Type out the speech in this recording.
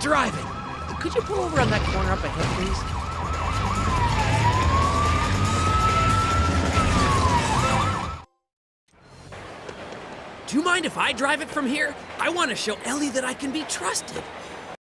driving. Could you pull over on that corner up ahead, please? Do you mind if I drive it from here? I want to show Ellie that I can be trusted.